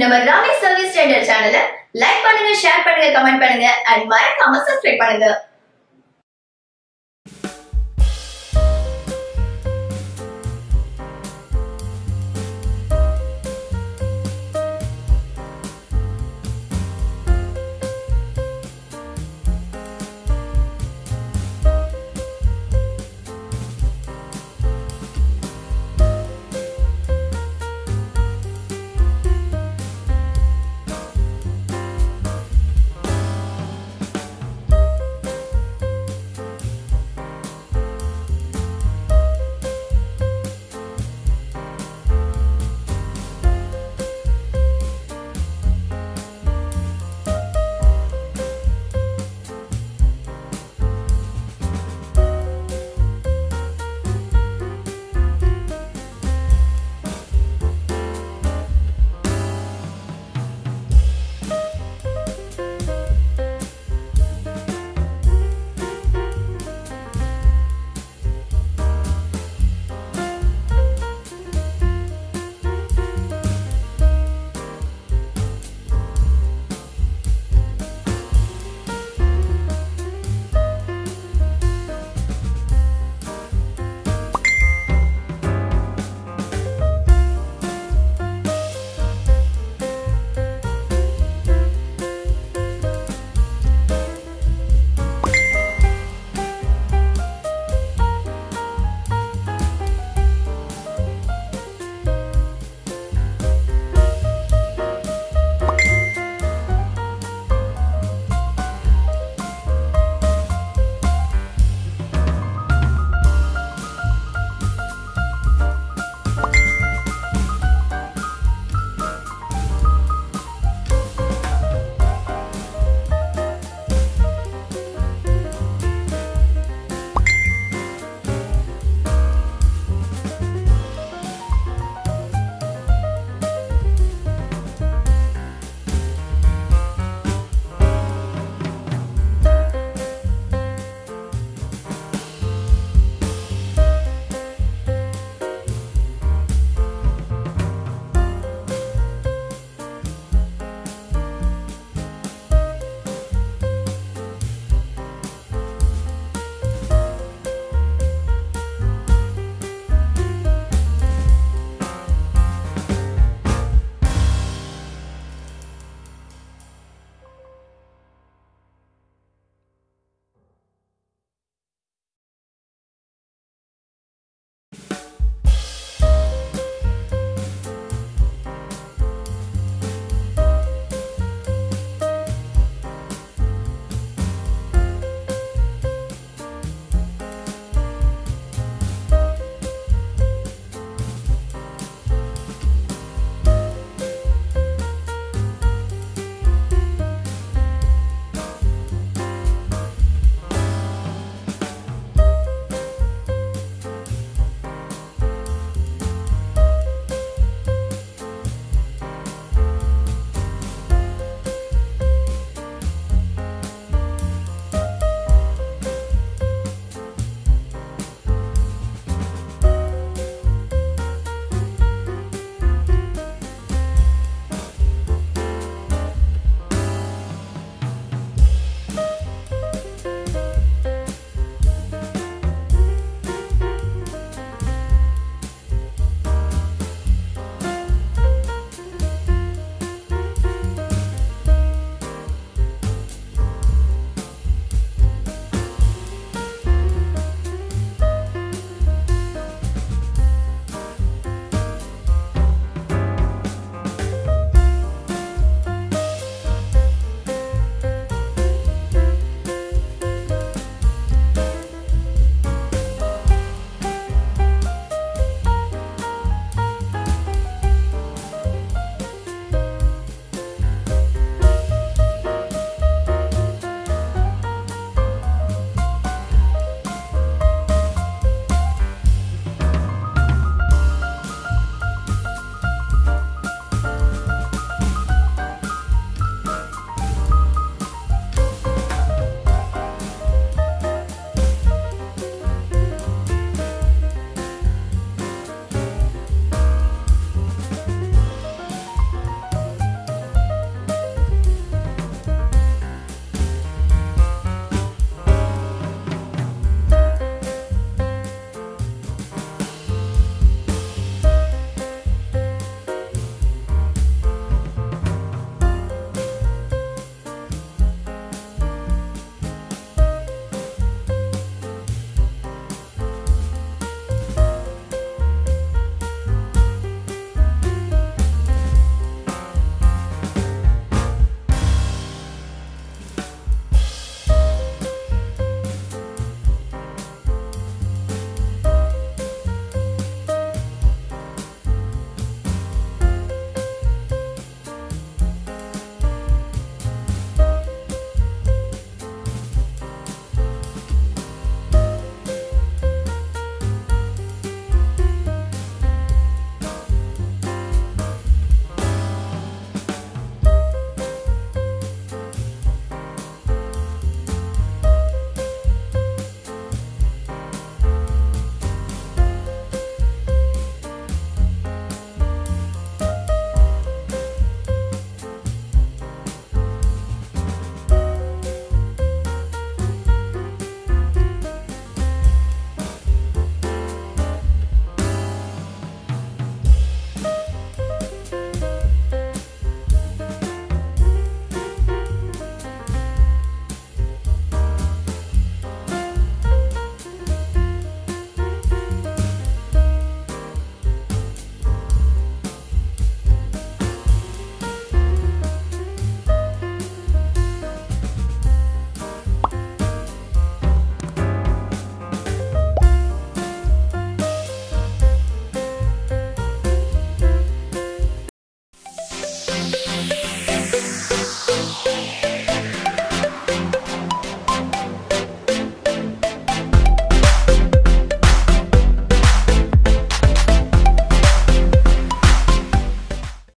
நம்ம Rami service tender சேனலை like பண்ணுங்க ஷேர் பண்ணுங்க கமெண்ட் பண்ணுங்க அண்ட் மறக்காம சப்ஸ்கிரைப் பண்ணுங்க.